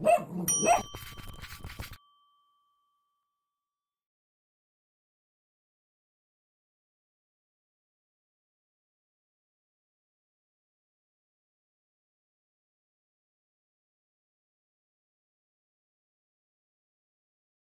Woo!